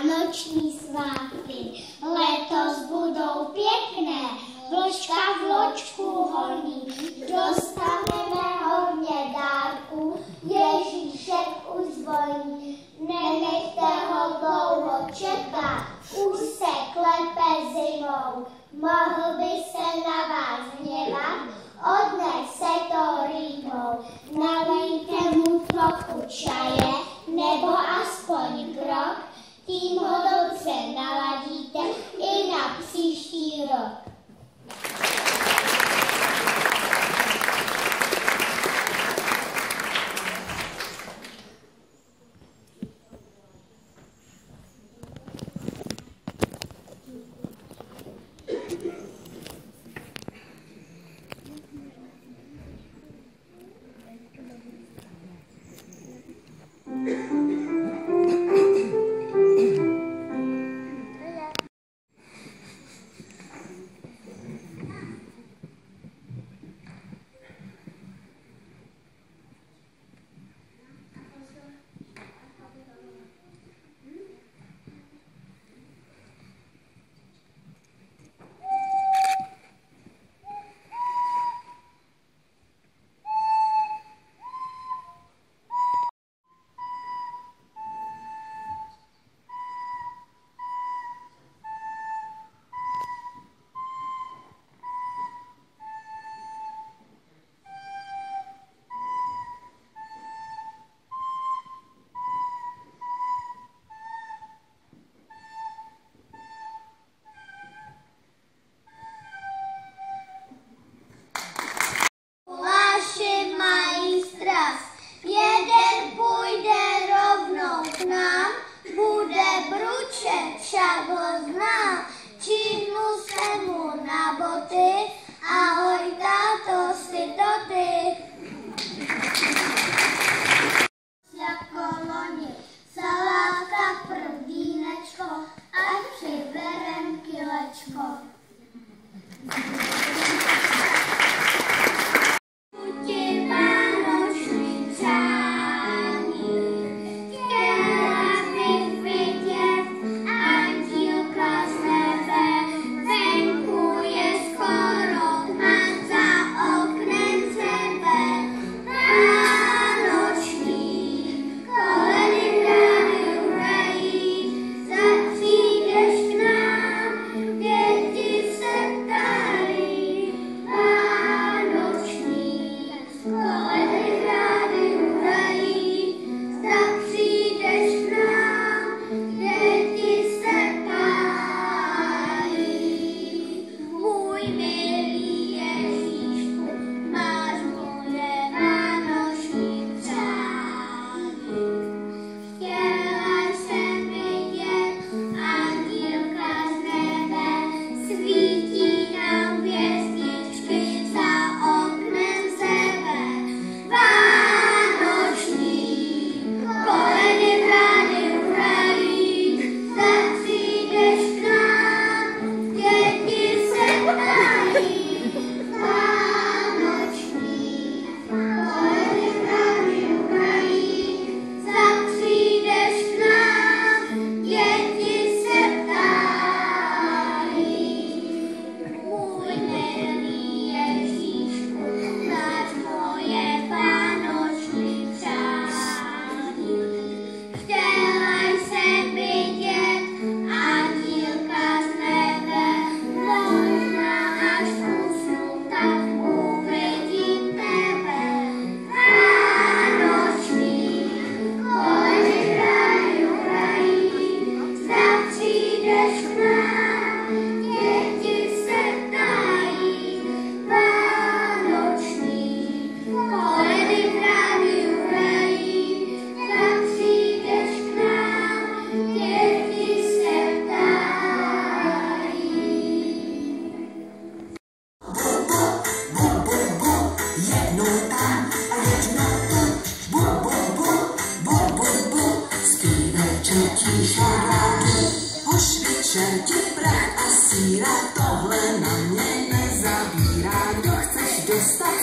vánoční svátky. Letos budou pěkné, vločka v ločku honí. Dostaneme hodně dárků, Ježíšek uzvoní. Nenechte ho dlouho čekat, už se klepe zimou. Mohl Just